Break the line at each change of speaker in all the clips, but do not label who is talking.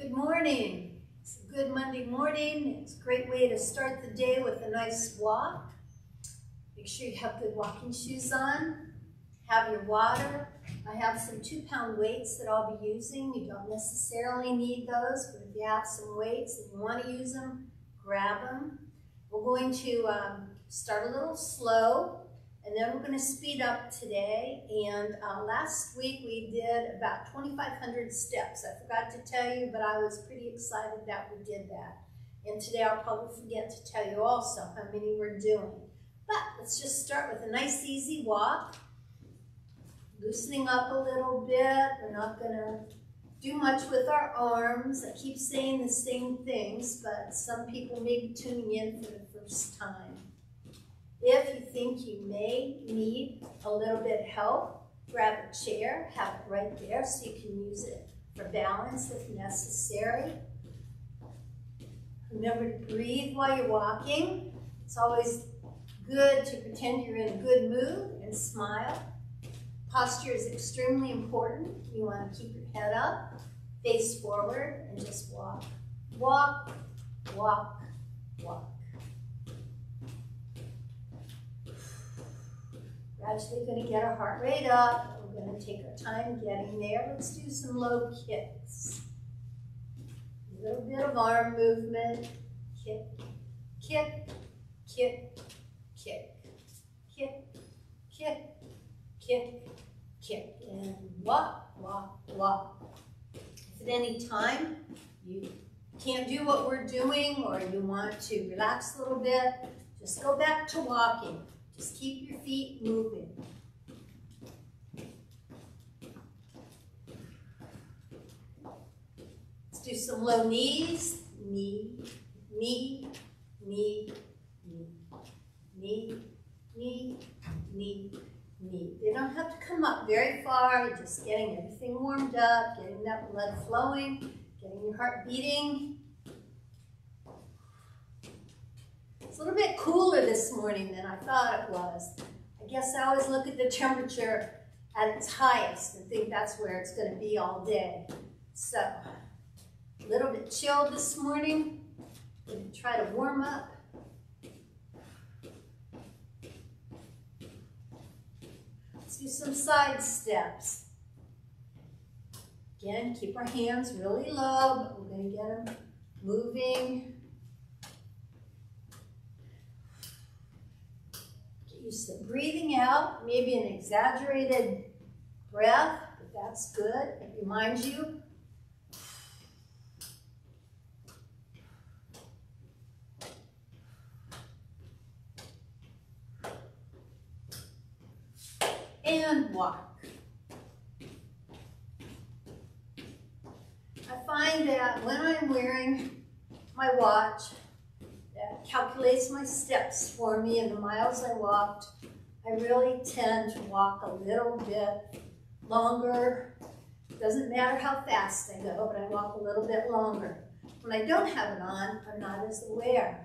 Good morning. It's a good Monday morning. It's a great way to start the day with a nice walk. Make sure you have good walking shoes on. Have your water. I have some two pound weights that I'll be using. You don't necessarily need those, but if you have some weights and you want to use them, grab them. We're going to um, start a little slow and then we're going to speed up today. And uh, last week we did about 2,500 steps. I forgot to tell you, but I was pretty excited that we did that. And today I'll probably forget to tell you also how many we're doing. But let's just start with a nice easy walk. Loosening up a little bit. We're not going to do much with our arms. I keep saying the same things, but some people may be tuning in for the first time. If you think you may need a little bit of help, grab a chair, have it right there so you can use it for balance if necessary. Remember to breathe while you're walking. It's always good to pretend you're in a good mood and smile. Posture is extremely important. You want to keep your head up, face forward, and just walk. Walk, walk, walk. Gradually going to get our heart rate up. We're going to take our time getting there. Let's do some low kicks. A little bit of arm movement. Kick, kick, kick, kick, kick, kick, kick, kick. And walk, walk, walk. If at any time you can't do what we're doing or you want to relax a little bit, just go back to walking. Just keep your feet moving. Let's do some low knees. Knee, knee, knee, knee, knee, knee, knee, knee. They don't have to come up very far. You're just getting everything warmed up, getting that blood flowing, getting your heart beating. A little bit cooler this morning than I thought it was. I guess I always look at the temperature at its highest and think that's where it's going to be all day. So, a little bit chilled this morning. Going to try to warm up. Let's do some side steps. Again, keep our hands really low, but we're going to get them moving The breathing out, maybe an exaggerated breath, if that's good. It reminds you. And walk. I find that when I'm wearing my watch, calculates my steps for me and the miles I walked. I really tend to walk a little bit longer. Doesn't matter how fast I go, but I walk a little bit longer. When I don't have it on, I'm not as aware.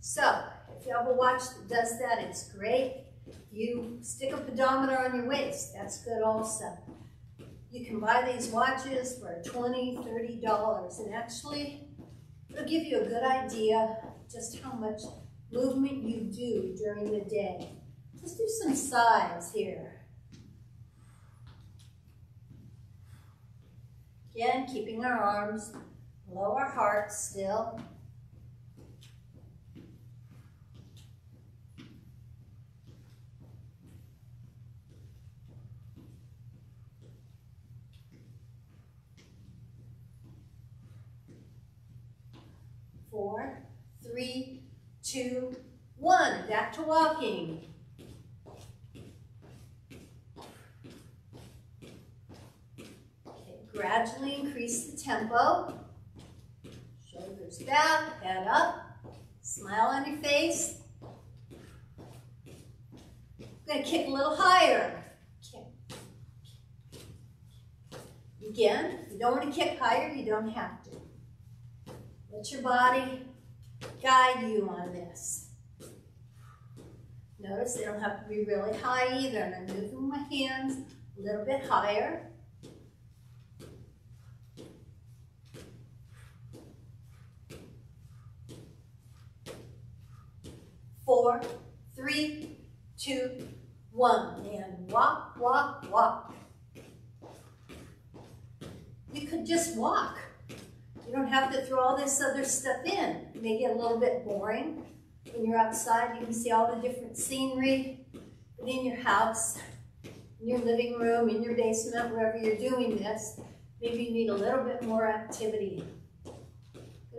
So, if you have a watch that does that, it's great. You stick a pedometer on your waist, that's good also. You can buy these watches for $20, $30, and actually, it'll give you a good idea just how much movement you do during the day. Let's do some sides here. Again, keeping our arms below our heart still. Four, three, two, one. Back to walking. Okay, gradually increase the tempo. Shoulders back, head up. Smile on your face. To kick a little higher. Again, you don't want to kick higher, you don't have to. Let your body guide you on this. Notice they don't have to be really high either. I'm going to move my hands a little bit higher. Four, three, two, one. And walk, walk, walk. You could just walk. You don't have to throw all this other stuff in. May get a little bit boring. When you're outside, you can see all the different scenery. But in your house, in your living room, in your basement, wherever you're doing this, maybe you need a little bit more activity. I'm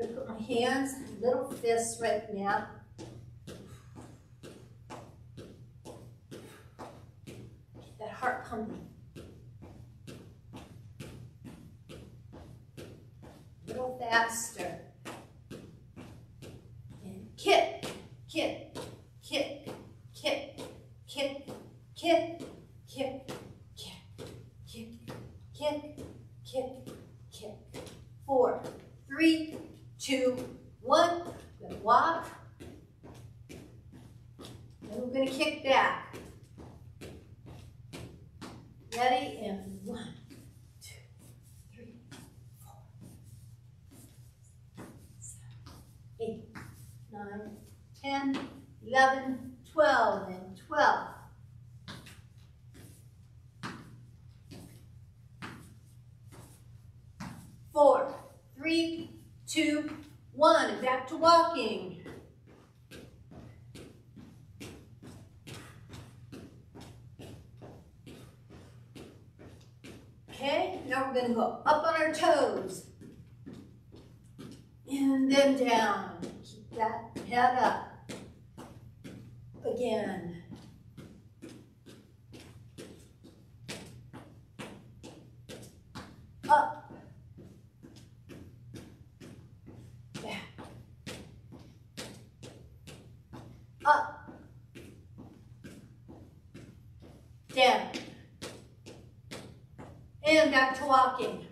gonna put my hands, little fists right now. Get that heart pumping. A little faster. Now we're gonna go up on our toes. And then down. Keep that head up. Again. Up. Back. Up. Down. And back to walking.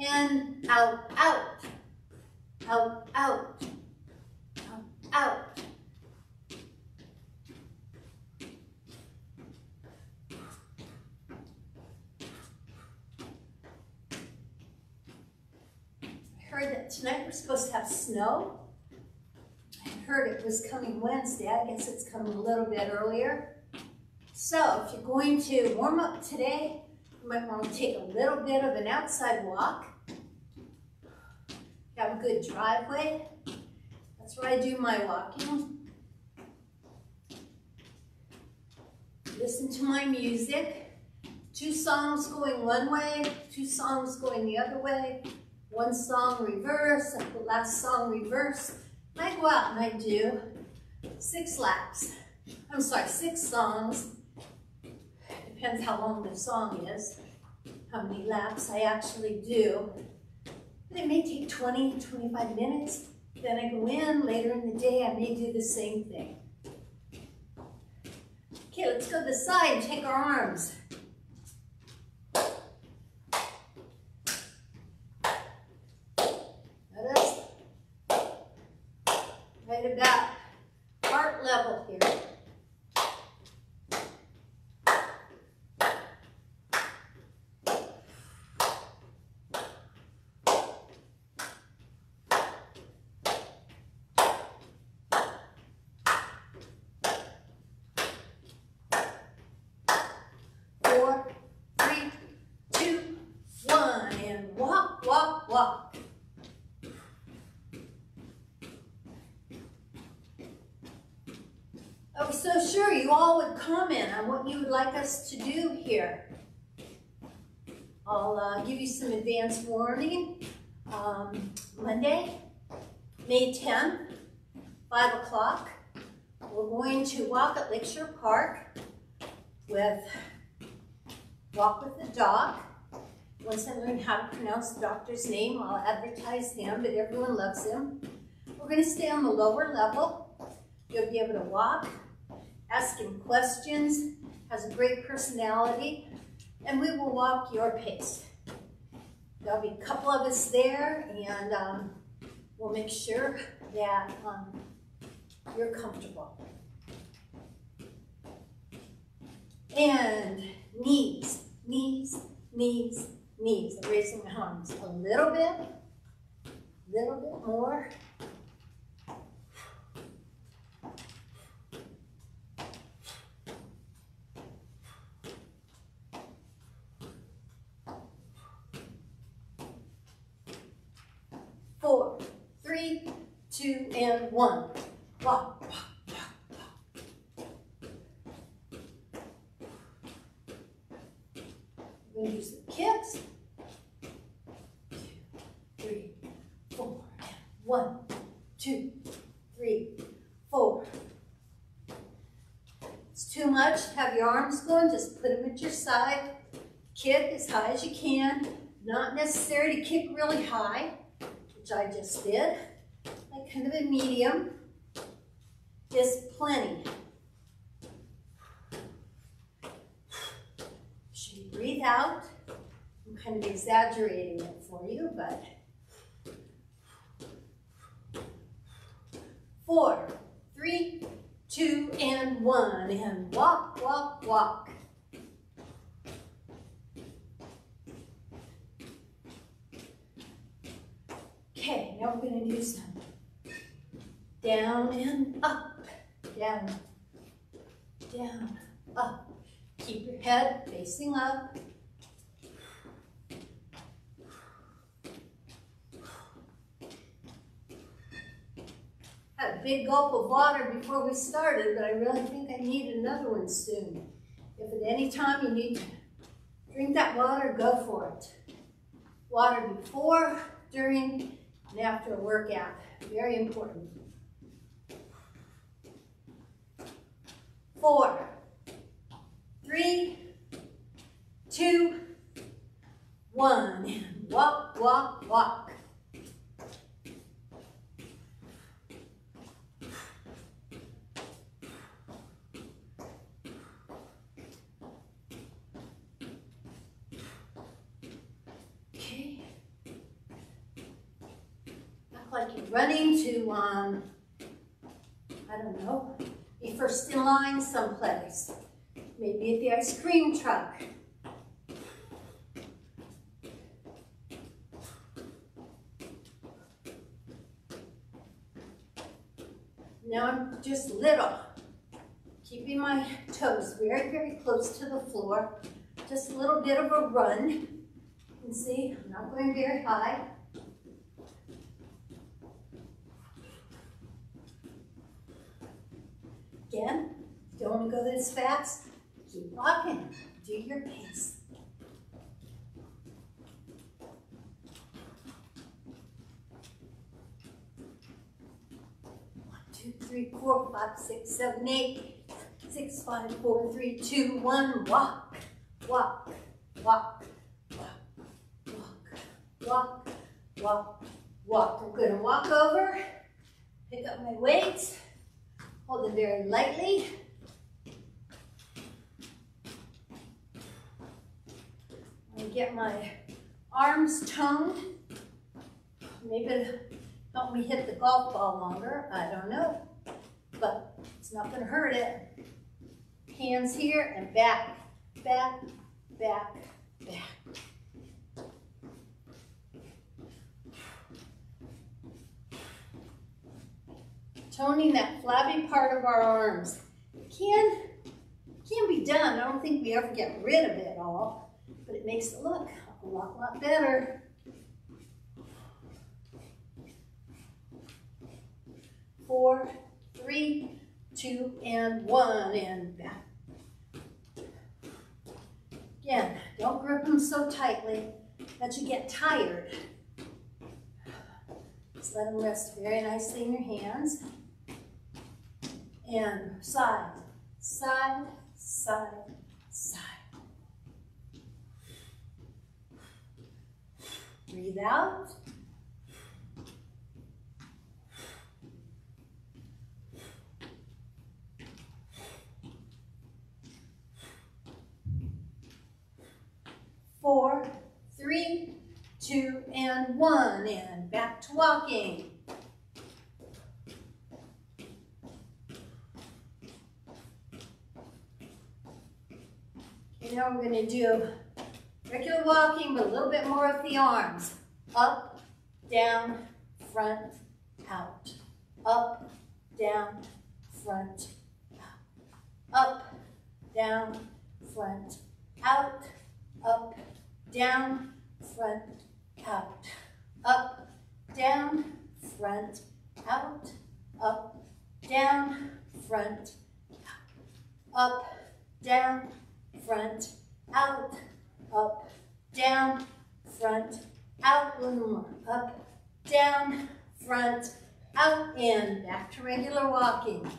And out, out, out, out, out, out. I heard that tonight we're supposed to have snow. Heard it was coming Wednesday. I guess it's coming a little bit earlier. So if you're going to warm up today, you might want to take a little bit of an outside walk. Have a good driveway. That's where I do my walking. Listen to my music. Two songs going one way, two songs going the other way. One song reverse, the last song reverse. I go out and I do six laps. I'm sorry, six songs. Depends how long the song is, how many laps I actually do. It may take 20, 25 minutes. Then I go in, later in the day, I may do the same thing. Okay, let's go to the side and take our arms. Notice, right about heart level here. four, three, two, one, and walk, walk, walk. Was so sure you all would comment on what you would like us to do here. I'll uh, give you some advance warning. Um, Monday, May 10th, 5 o'clock, we're going to walk at Lakeshore Park with Walk with the Doc. Once I learn how to pronounce the doctor's name, I'll advertise him, but everyone loves him. We're going to stay on the lower level. You'll be able to walk, ask him questions, has a great personality, and we will walk your pace. There'll be a couple of us there, and um, we'll make sure that um, you're comfortable. And knees, knees, knees, knees. Raising the arms a little bit, a little bit more. Four, three, two, and one. Walk, walk. We're going to use the kicks. Two, three, four. One, two, three, four. It's too much. Have your arms going. Just put them at your side. You can. Not necessary to kick really high, which I just did. Like kind of a medium is plenty. Should you breathe out. I'm kind of exaggerating it for you, but four, three, two, and one. And walk, walk, walk. Okay, now we're to do some down and up, down, down, up. Keep your head facing up. Had a big gulp of water before we started, but I really think I need another one soon. If at any time you need to drink that water, go for it. Water before, during, and after a workout. Very important. Four, three, two, one. Walk, walk, walk. Okay. Act like you're running to, um, I don't know, be first in line someplace. Maybe at the ice cream truck. Now I'm just little, keeping my toes very, very close to the floor. Just a little bit of a run. You can see I'm not going very high. Again, don't want to go this fast. Keep walking. Do your pace. One, two, three, four, five, six, seven, eight. Six, five, four, three, two, one. Walk, walk, walk, walk, walk, walk, walk, walk. I'm going to walk over, pick up my weights, hold it very lightly. and get my arms toned. Maybe help me hit the golf ball longer. I don't know. But it's not going to hurt it. Hands here and back, back, back, back. Toning that flabby part of our arms. Can, can be done. I don't think we ever get rid of it all but it makes it look a lot, lot better. Four, three, two, and one, and back. Again, don't grip them so tightly that you get tired. Just let them rest very nicely in your hands. And side, side, side, side. Breathe out. Four, three, two, and one. And back to walking. Okay, now we're going to do Regular walking, but a little bit more of the arms. Up, down, front, out. Up, down, front, out. Up, down, front, out. Up, down, front, out. Up, down, front, out. Up, down, front, out. Up, down, front, out. Up, down, front, out. Up, down, front, out, one more. Up, down, front, out, and back to regular walking.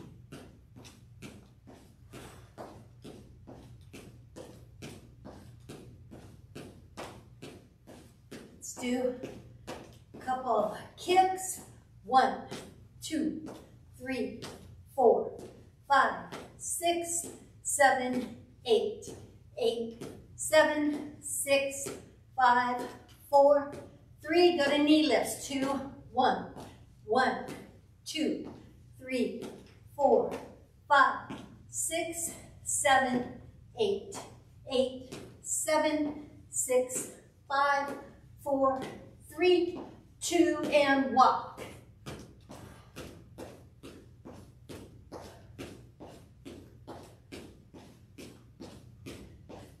Let's do a couple of kicks. One, two, three, four, five, six, seven, eight, eight, seven, six, five, four, three. Go to knee lifts. Two, one, one, two, three, four, five, six, seven, eight, eight, seven, six, five, four, three, two, and walk.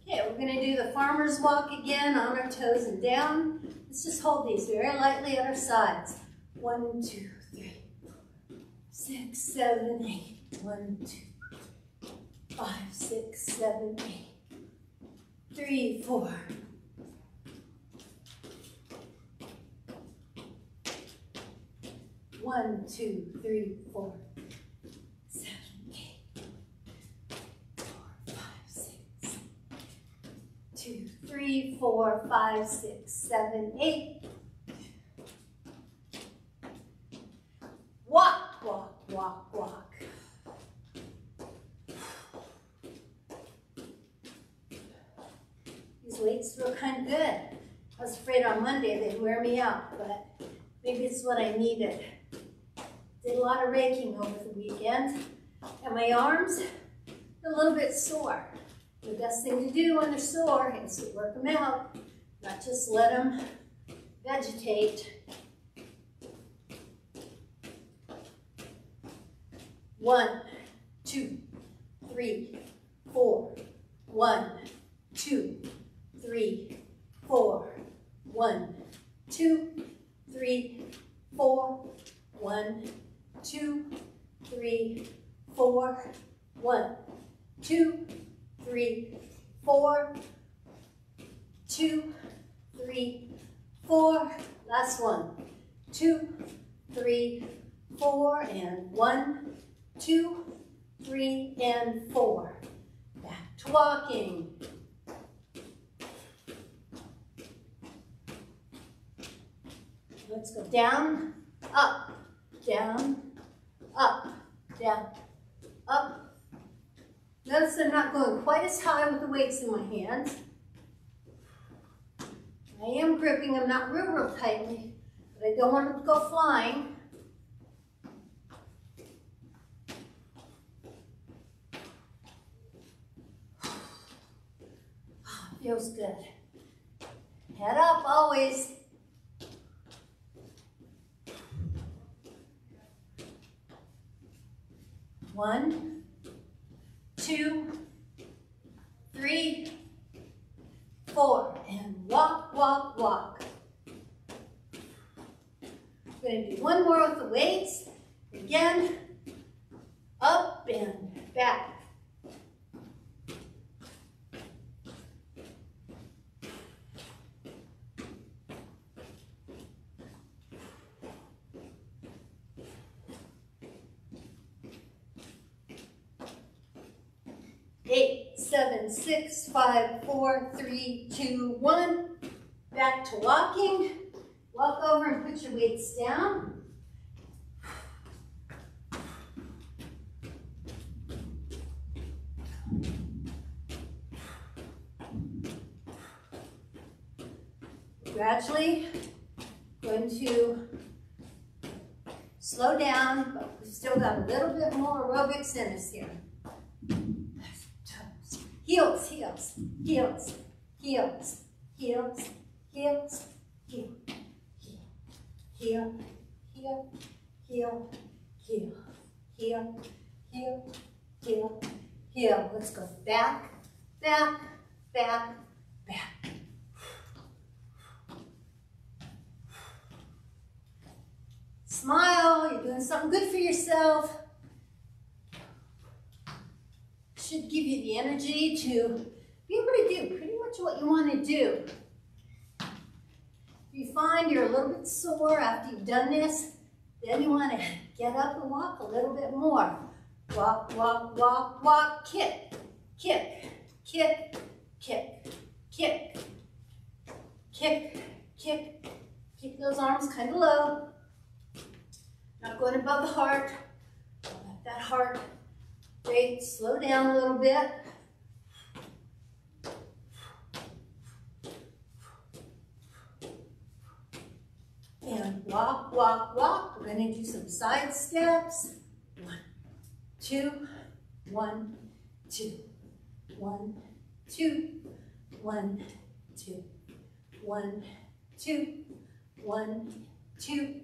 Okay, we're gonna do the farmer's walk again on our toes and down. Let's just hold these very lightly at our sides. One, two, three, four, six, seven, eight. One, two, five, six, seven, eight. Three, four. One, two, three, four, seven, eight. Four, five, six. Two, three, four, five, six, seven, eight. Walk, walk, walk, walk. These weights feel kind of good. I was afraid on Monday they'd wear me out, but maybe it's what I needed. Did a lot of raking over the weekend, and my arms a little bit sore. The best thing to do when they're sore is to work them out, not just let them vegetate. One, two, three, four. One, two, three, four. One, two, three, four. One, two, three, four. One, two, three, four. Two, three, four. Last one. Two, three, four, and one, two, three, and four. Back to walking. Let's go down, up, down, up, down, up. Notice I'm not going quite as high with the weights in my hands. I am gripping them not real, real tightly, but I don't want them to go flying. Feels good. Head up always. One, two, three, four, and walk, walk, walk. We're to do one more with the weights. Again, up and back. Eight, seven, six, five, four, three, two, one. Back to walking. Walk over and put your weights down. Gradually going to slow down, but we've still got a little bit more aerobics in us here. Toes. Heels, heels, heels, heels, heels, heel, heel, heel, heel, heel, heel, heel, heel, heel. Let's go back, back, back, back. Smile, you're doing something good for yourself. Should give you the energy to be able to do pretty much what you want to do. If you find you're a little bit sore after you've done this, then you want to get up and walk a little bit more. Walk, walk, walk, walk, kick, kick, kick, kick, kick, kick, kick. Keep those arms kind of low. Not going above the heart. Let that heart rate slow down a little bit. And walk, walk. We're to do some side steps. One, two, one, two, one, two, one, two, one, two, one, two,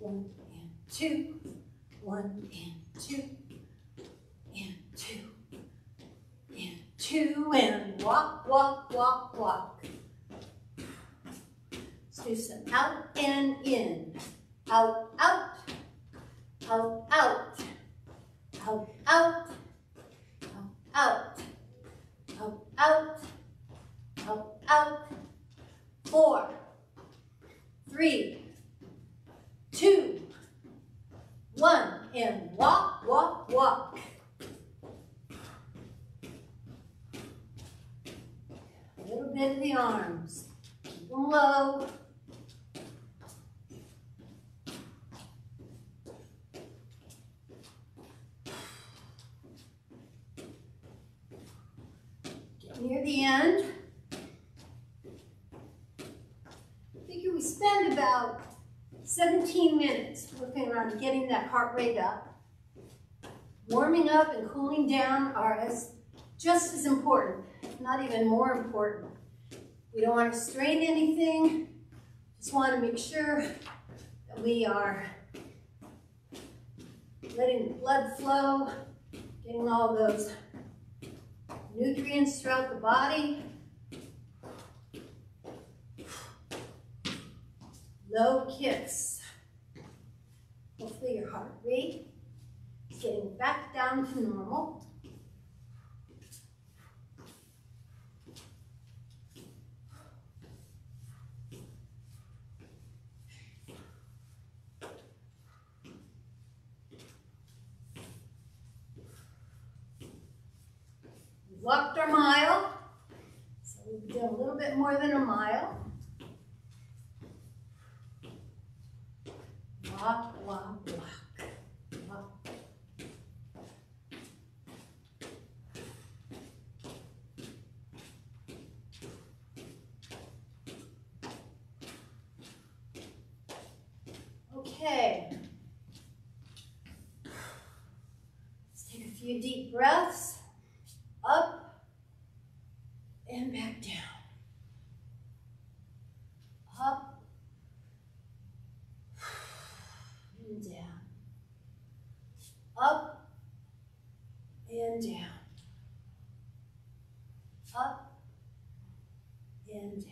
one, and two, one, and two, and two, and two, and walk, walk, walk, walk. Let's do some out and in. Out, out, out, out, out, out, out, out, out, out, out. Four, three, two, one, and walk, walk, walk. A little bit of the arms. Keep them low. Near the end. I figure we spend about 17 minutes working on getting that heart rate up. Warming up and cooling down are as just as important, not even more important. We don't want to strain anything. Just want to make sure that we are letting the blood flow, getting all those nutrients throughout the body. Low kicks. Hopefully your heart rate is getting back down to normal. Walked our mile, so we've done a little bit more than a mile. Walk, walk, walk. Walk. Okay. Let's take a few deep breaths. Up and back down. Up and down. Up and down. Up and down.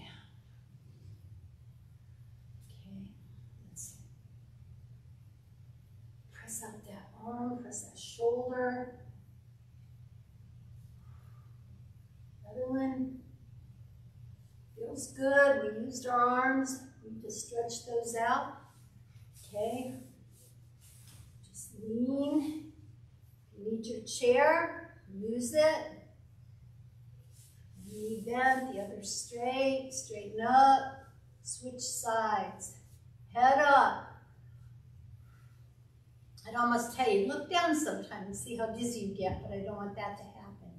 Okay, let's press out that arm, press that shoulder. Other one feels good. We used our arms. We just stretch those out. Okay. Just lean. You need your chair. Use it. Knee bent, the other straight. Straighten up. Switch sides. Head up. I'd almost tell you, look down sometime and see how dizzy you get, but I don't want that to happen.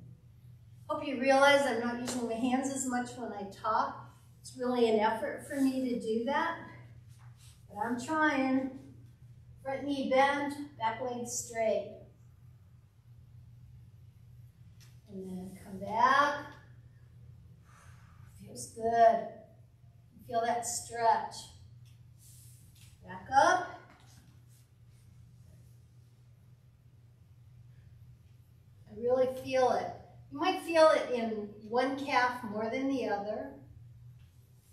Hope you realize I'm not using my hands as much when I talk. It's really an effort for me to do that, but I'm trying. Front knee bent, back leg straight. And then come back. Feels Feels good. Feel that stretch. Back up. I really feel it. You might feel it in one calf more than the other.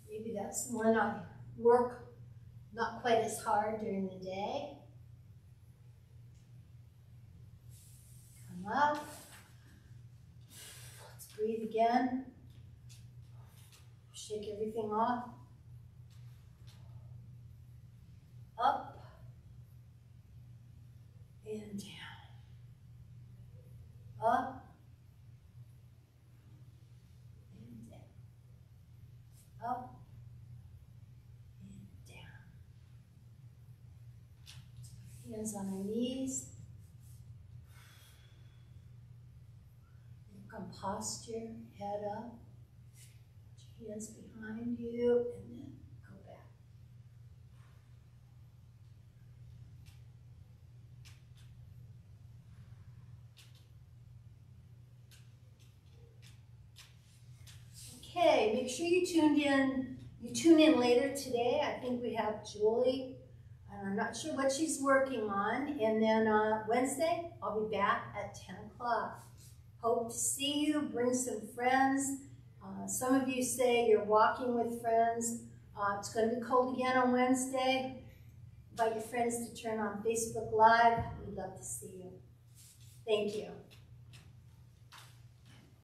Maybe that's when I work not quite as hard during the day. Come up. Let's breathe again. Shake everything off. Up and down. Up and down. Up and down. Hands on our knees. On posture, head up. Hands behind you and then go back. Make sure you tuned in. You tune in later today. I think we have Julie. and I'm not sure what she's working on. And then uh, Wednesday, I'll be back at 10 o'clock. Hope to see you. Bring some friends. Uh, some of you say you're walking with friends. Uh, it's going to be cold again on Wednesday. Invite your friends to turn on Facebook Live. We'd love to see you. Thank you.